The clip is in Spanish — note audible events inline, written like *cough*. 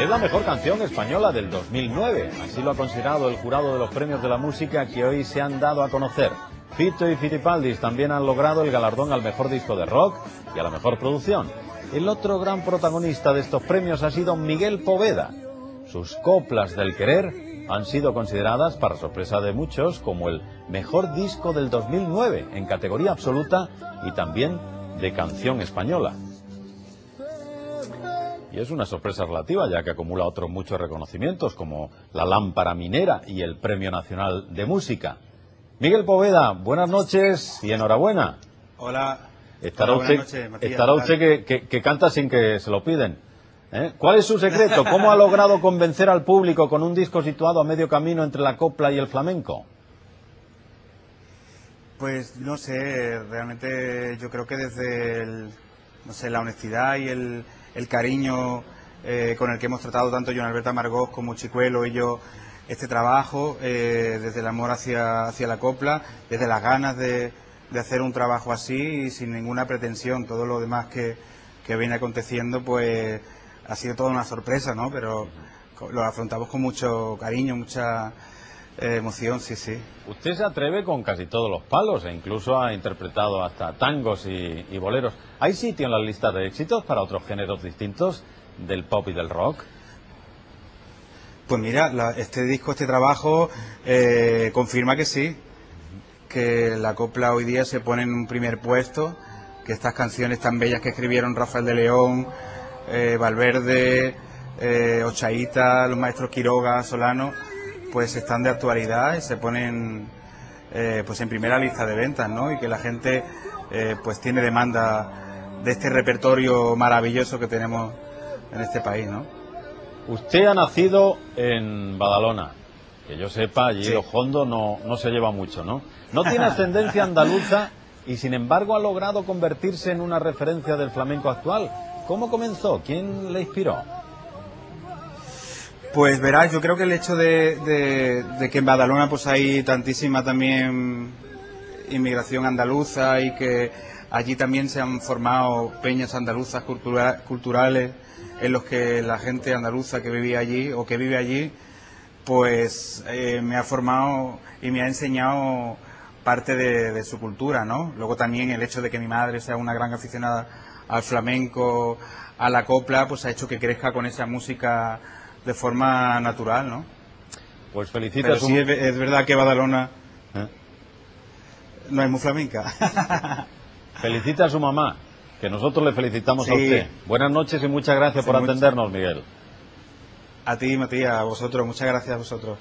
Es la mejor canción española del 2009, así lo ha considerado el jurado de los premios de la música que hoy se han dado a conocer. Fito y Fitipaldis también han logrado el galardón al mejor disco de rock y a la mejor producción. El otro gran protagonista de estos premios ha sido Miguel Poveda. Sus coplas del querer han sido consideradas, para sorpresa de muchos, como el mejor disco del 2009 en categoría absoluta y también de canción española. Y es una sorpresa relativa, ya que acumula otros muchos reconocimientos, como la Lámpara Minera y el Premio Nacional de Música. Miguel Poveda, buenas noches y enhorabuena. Hola. Estará usted, estará usted que, canta sin que se lo piden. ¿eh? ¿Cuál es su secreto? ¿Cómo ha logrado convencer al público con un disco situado a medio camino entre la copla y el flamenco? Pues no sé, realmente yo creo que desde no sé, la honestidad y el, el cariño eh, con el que hemos tratado tanto John Alberto Margós como Chicuelo y yo este trabajo, eh, desde el amor hacia, hacia la copla, desde las ganas de, de, hacer un trabajo así y sin ninguna pretensión. Todo lo demás que, que viene aconteciendo, pues ha sido toda una sorpresa, ¿no? Pero lo afrontamos con mucho cariño, mucha eh, emoción, sí, sí. Usted se atreve con casi todos los palos e incluso ha interpretado hasta tangos y, boleros. ¿Hay sitio en la lista de éxitos para otros géneros distintos del pop y del rock? Pues mira, este disco, este trabajo eh, confirma que sí, que la copla hoy día se pone en un primer puesto, que estas canciones tan bellas que escribieron Rafael de León, eh, Valverde, Ochaíta, los maestros Quiroga, Solano, pues están de actualidad y se ponen eh, pues en primera lista de ventas, ¿no? Y que la gente eh, pues tiene demanda de este repertorio maravilloso que tenemos en este país, ¿no? Usted ha nacido en Badalona, que yo sepa, allí los Hondo no, no se lleva mucho, ¿no? No tiene *laughs* ascendencia andaluza y sin embargo ha logrado convertirse en una referencia del flamenco actual. ¿Cómo comenzó? ¿Quién le inspiró? Pues verás, yo creo que el hecho de, que en Badalona pues hay tantísima también inmigración andaluza y que allí también se han formado peñas andaluzas culturales en los que la gente andaluza que vivía allí o que vive allí pues eh, me ha formado y me ha enseñado parte de, su cultura, ¿no? Luego también el hecho de que mi madre sea una gran aficionada al flamenco, a la copla, pues ha hecho que crezca con esa música de forma natural, ¿no? Pues felicita sí es, verdad que Badalona ¿Eh? no es muy flamenca. *laughs* felicita a su mamá, que nosotros le felicitamos a usted. Buenas noches y muchas gracias por atendernos, Miguel. A ti, Matías, a vosotros, muchas gracias a vosotros.